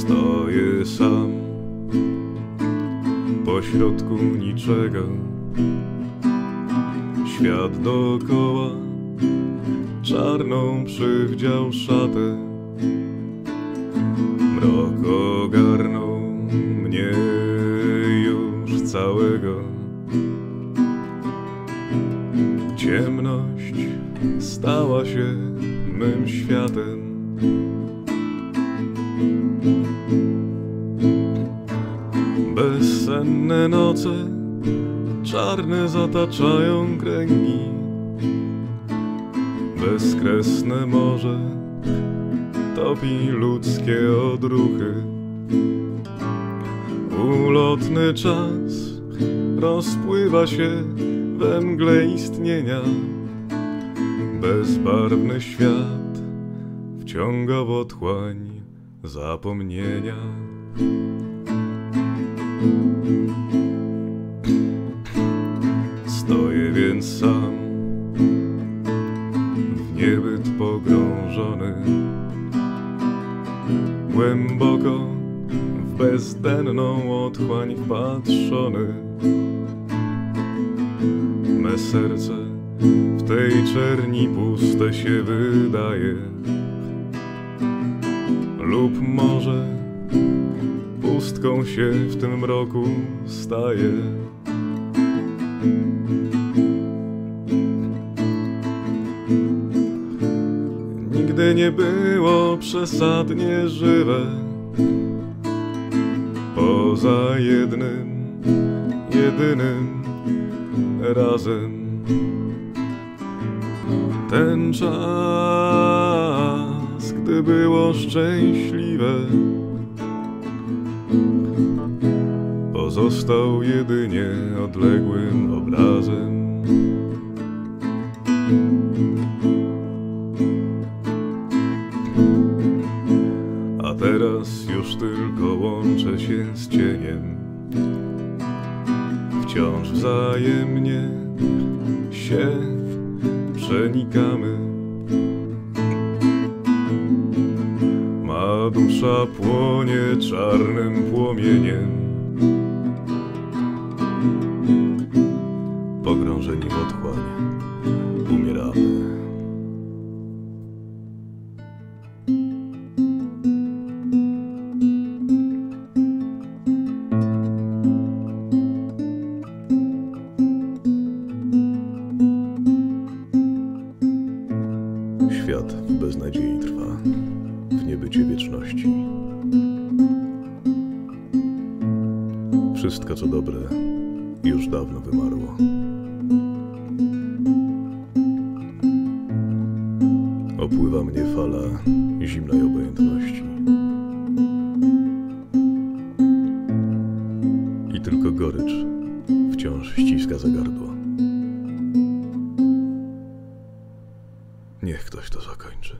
stoję sam pośrodku niczego. Świat dookoła czarną przywdział szatę. Mrok ogarnął mnie już całego. Ciemność stała się mym światem. Bezsenne noce, czarne zataczają kręgi. Bezkresne morze topi ludzkie odruchy. Ulotny czas rozpływa się we mgle istnienia. Bezbarwny świat wciąga w otchłań zapomnienia. Stoję więc sam w niebyt pogrążony Głęboko w bezdenną otchłań wpatrzony Me serce w tej czerni puste się wydaje Lub może pustką się w tym mroku staje. Nigdy nie było przesadnie żywe Poza jednym, jedynym razem. Ten czas, gdy było szczęśliwe Pozostał jedynie odległym obrazem A teraz już tylko łączę się z cieniem. Wciąż wzajemnie się przenikamy. Dusza płonie czarnym płomieniem. Pogrążeni w otchłań, umieramy. Świat w trwa, w niebycie wieczności. Wszystko co dobre już dawno wymarło. Opływa mnie fala zimnej obojętności. I tylko gorycz wciąż ściska za gardło. Niech ktoś to zakończy.